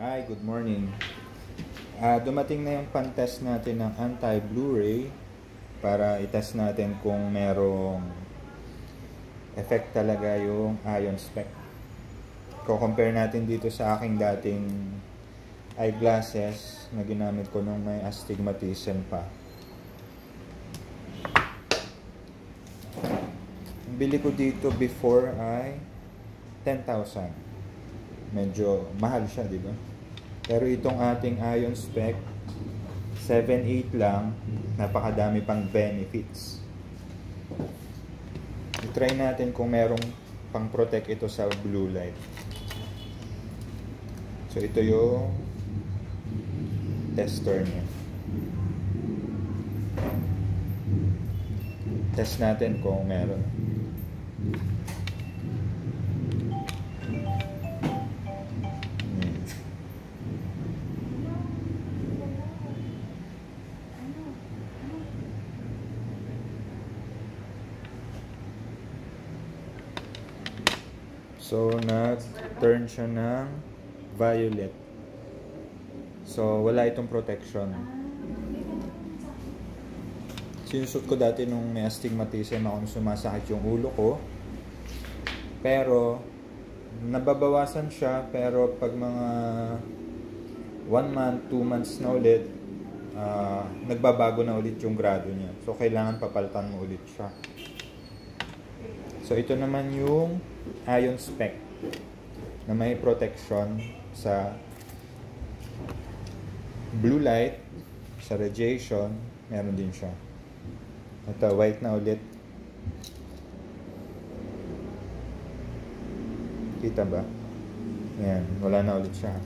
Hi, good morning. Ah, dumating na yung pan-test natin ng anti-Blu-ray para itest natin kung merong effect talaga yung ion spec. Ko-compare natin dito sa aking dating eyeglasses na ginamit ko nung may astigmatism pa. Bili ko dito before ay 10,000. Medyo mahal siya, di ba? Pero itong ating ion spec, 7.8 lang, napakadami pang benefits. I-try natin kung merong pang protect ito sa blue light. So ito yung tester niya. Test natin kung meron. So, nag-turn siya ng violet. So, wala itong protection. Sinusot ko dati nung may astigmatism ako sumasakit yung ulo ko. Pero, nababawasan siya. Pero, pag mga 1 month, 2 months na ulit, ah, nagbabago na ulit yung grado niya. So, kailangan papalitan mo ulit siya. So, ito naman yung ion spec na may protection sa blue light, sa radiation, meron din siya. Ito, white na ulit. Kita ba? Yan, wala na ulit siya.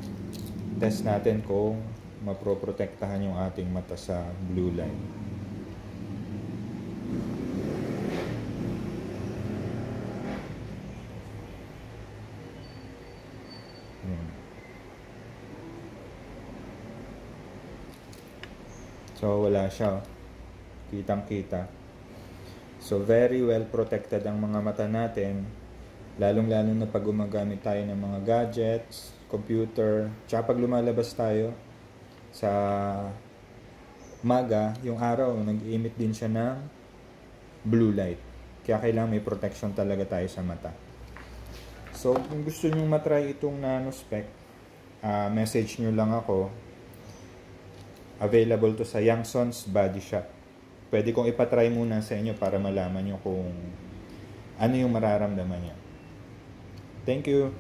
Test natin kung maproprotektahan yung ating mata sa blue light. So, wala siya. Kitang-kita. So, very well protected ang mga mata natin. Lalong-lalo na pag gumagamit tayo ng mga gadgets, computer, tsaka pag lumalabas tayo sa maga, yung araw, nag-emit din siya ng blue light. Kaya kailangan may protection talaga tayo sa mata. So, kung gusto nyo matry itong nanospec, uh, message nyo lang ako. Available to sa Youngsons Body Shop. Pwede kong ipatry muna sa inyo para malaman nyo kung ano yung mararamdaman niya. Thank you!